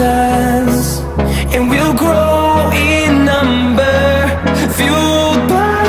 And we'll grow in number Fueled by